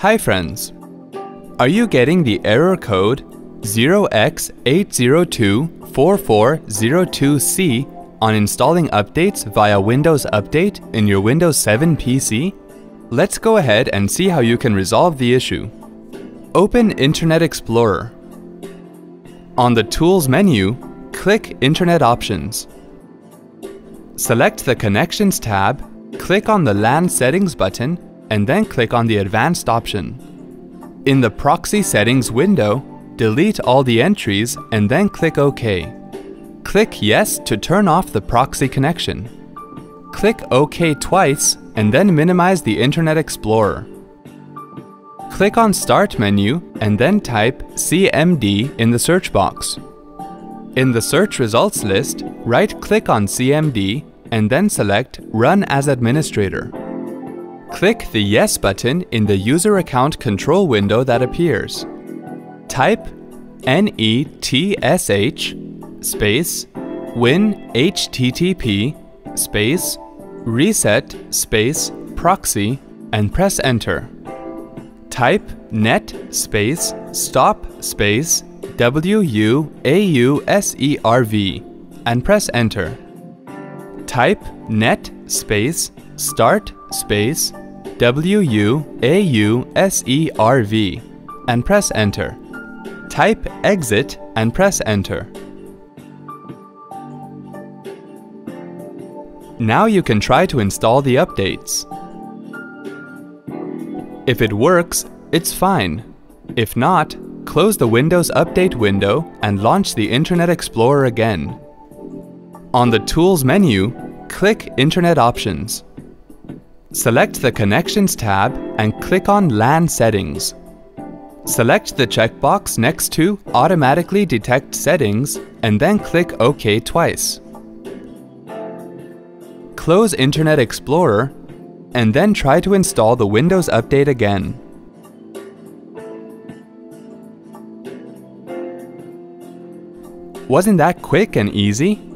Hi friends! Are you getting the error code 0x8024402C on installing updates via Windows Update in your Windows 7 PC? Let's go ahead and see how you can resolve the issue. Open Internet Explorer. On the Tools menu, click Internet Options. Select the Connections tab, click on the LAN Settings button, and then click on the Advanced option. In the Proxy Settings window, delete all the entries and then click OK. Click Yes to turn off the proxy connection. Click OK twice and then minimize the Internet Explorer. Click on Start menu and then type CMD in the search box. In the search results list, right-click on CMD and then select Run as Administrator. Click the Yes button in the User Account Control window that appears. Type NETSH space win HTTP space reset space proxy and press enter. Type net space stop space W-U-A-U-S-E-R-V and press enter. Type net space start space W-U-A-U-S-E-R-V and press enter. Type exit and press enter. Now you can try to install the updates. If it works, it's fine. If not, close the Windows Update window and launch the Internet Explorer again. On the Tools menu, click Internet Options. Select the Connections tab and click on LAN Settings. Select the checkbox next to Automatically Detect Settings and then click OK twice. Close Internet Explorer and then try to install the Windows Update again. Wasn't that quick and easy?